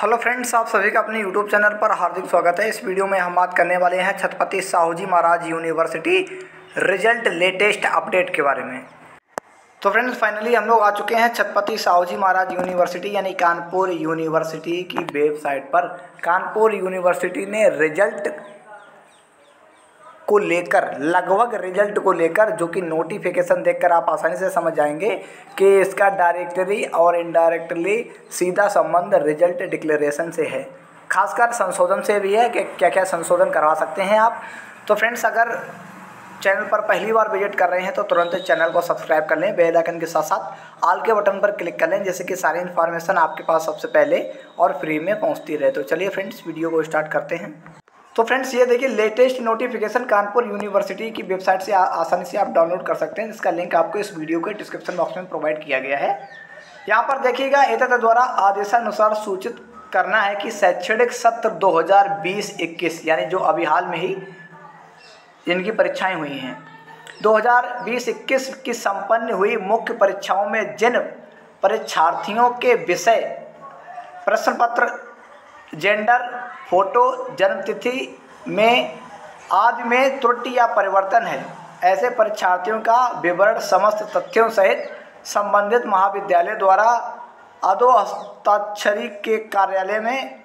Hello friends, आप सभी का अपने यूट्यूब चैनल पर हार्दिक स्वागत है। इस वीडियो में हम बात करने वाले हैं Chhatrapati Sahu ji Maharaj university result latest update के बारे में। तो फ्रेंड्स फाइनली हम लोग आ चुके हैं छत्रपति साहू जी महाराज यूनिवर्सिटी, यानी कानपुर यूनिवर्सिटी की वेबसाइट पर। कानपुर यूनिवर्सिटी ने रिज़ल्ट को लेकर, लगभग रिज़ल्ट को लेकर, जो कि नोटिफिकेशन देखकर आप आसानी से समझ जाएँगे कि इसका डायरेक्टली और इनडायरेक्टली सीधा संबंध रिज़ल्ट डिक्लेरेशन से है। खासकर संशोधन से भी है कि क्या क्या संशोधन करवा सकते हैं आप। तो फ्रेंड्स अगर चैनल पर पहली बार विज़िट कर रहे हैं तो तुरंत चैनल को सब्सक्राइब कर लें बेल आइकन के साथ साथ आल के बटन पर क्लिक कर लें जैसे कि सारी इन्फॉर्मेशन आपके पास सबसे पहले और फ्री में पहुँचती रहे। तो चलिए फ्रेंड्स वीडियो को स्टार्ट करते हैं। तो फ्रेंड्स, ये देखिए लेटेस्ट नोटिफिकेशन कानपुर यूनिवर्सिटी की वेबसाइट से आसानी से आप डाउनलोड कर सकते हैं। जिसका लिंक आपको इस वीडियो के डिस्क्रिप्शन बॉक्स में प्रोवाइड किया गया है। यहाँ पर देखिएगा एतद द्वारा आदेशानुसार सूचित करना है कि शैक्षणिक सत्र 2020-21 यानी जो अभी हाल में ही जिनकी परीक्षाएँ हुई हैं 2020-21 की संपन्न हुई मुख्य परीक्षाओं में जिन परीक्षार्थियों के विषय प्रश्न पत्र जेंडर फ़ोटो जन्मतिथि में आदि में त्रुटि या परिवर्तन है। ऐसे परीक्षार्थियों का विवरण समस्त तथ्यों सहित संबंधित महाविद्यालय द्वारा अधो हस्ताक्षरी के कार्यालय में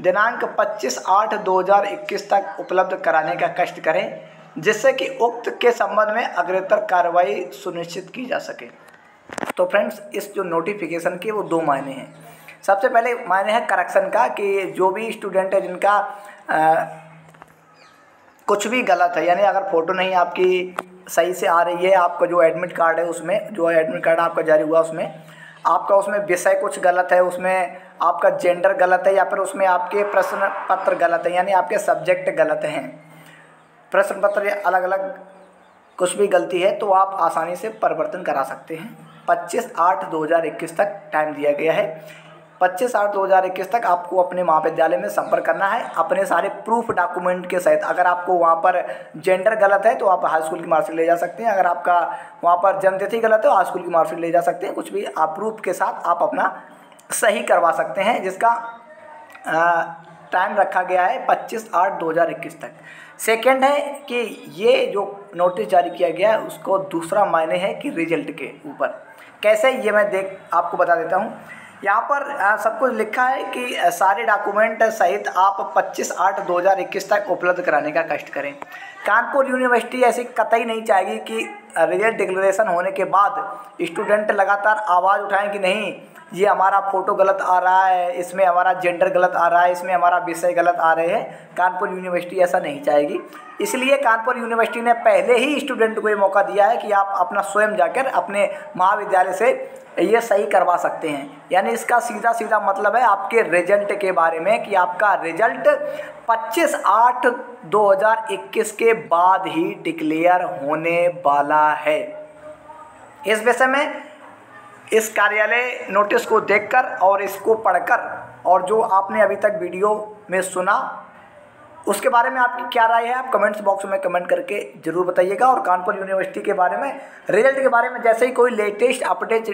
दिनांक 25 आठ 2021 तक उपलब्ध कराने का कष्ट करें, जिससे कि उक्त के संबंध में अग्रतर कार्रवाई सुनिश्चित की जा सके। तो फ्रेंड्स, इस जो नोटिफिकेशन के वो दो मायने हैं। सबसे पहले मायने है करेक्शन का कि जो भी स्टूडेंट है जिनका आ, कुछ भी गलत है यानी अगर फ़ोटो नहीं आपकी सही से आ रही है आपका जो एडमिट कार्ड है उसमें जो एडमिट कार्ड आपका जारी हुआ उसमें आपका उसमें विषय कुछ गलत है उसमें आपका जेंडर गलत है या फिर उसमें आपके प्रश्न पत्र गलत है यानी आपके सब्जेक्ट गलत हैं। प्रश्न पत्र अलग अलग कुछ भी गलती है तो आप आसानी से परिवर्तन करा सकते हैं। पच्चीस आठ दो हज़ार इक्कीस तक टाइम दिया गया है। पच्चीस आठ दो हज़ार इक्कीस तक आपको अपने महाविद्यालय में संपर्क करना है। अपने सारे प्रूफ डॉक्यूमेंट के सहित अगर आपको वहाँ पर जेंडर गलत है तो आप हाई स्कूल की मार्कशीट ले जा सकते हैं। अगर आपका वहाँ पर जन्मतिथि गलत है तो हाई स्कूल की मार्कशीट ले जा सकते हैं। कुछ भी आप प्रूफ के साथ आप अपना सही करवा सकते हैं, जिसका टाइम रखा गया है पच्चीस आठ दो हज़ार इक्कीस तक। सेकेंड है कि ये जो नोटिस जारी किया गया है, उसको दूसरा मायने है कि रिज़ल्ट के ऊपर। कैसे, ये मैं देख, आपको बता देता हूँ। यहाँ पर सब कुछ लिखा है कि सारे डॉक्यूमेंट सहित आप 25 आठ 2021 तक उपलब्ध कराने का कष्ट करें। कानपुर यूनिवर्सिटी ऐसी कतई नहीं चाहेगी कि रिज़ल्ट डिक्लेरेशन होने के बाद स्टूडेंट लगातार आवाज़ उठाएँ कि नहीं, ये हमारा फ़ोटो गलत आ रहा है, इसमें हमारा जेंडर गलत आ रहा है, इसमें हमारा विषय गलत आ रहे हैं, कानपुर यूनिवर्सिटी ऐसा नहीं चाहेगी। इसलिए कानपुर यूनिवर्सिटी ने पहले ही स्टूडेंट को ये मौका दिया है कि आप अपना स्वयं जाकर अपने महाविद्यालय से ये सही करवा सकते हैं। यानी इसका सीधा सीधा मतलब है आपके रिज़ल्ट के बारे में कि आपका रिज़ल्ट 25 आठ 2021 के बाद ही डिक्लेयर होने वाला है। इस विषय में इस कार्यालय नोटिस को देखकर और इसको पढ़कर और जो आपने अभी तक वीडियो में सुना, उसके बारे में आपकी क्या राय है, आप कमेंट्स बॉक्स में कमेंट करके ज़रूर बताइएगा। और कानपुर यूनिवर्सिटी के बारे में, रिज़ल्ट के बारे में जैसे ही कोई लेटेस्ट अपडेट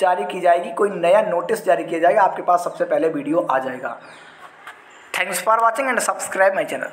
जारी की जाएगी, कोई नया नोटिस जारी किया जाएगा, आपके पास सबसे पहले वीडियो आ जाएगा। Thanks for watching and subscribe my channel